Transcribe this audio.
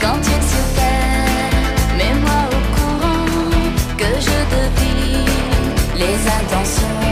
Quand il se perd, mets-moi au courant que je devine les intentions.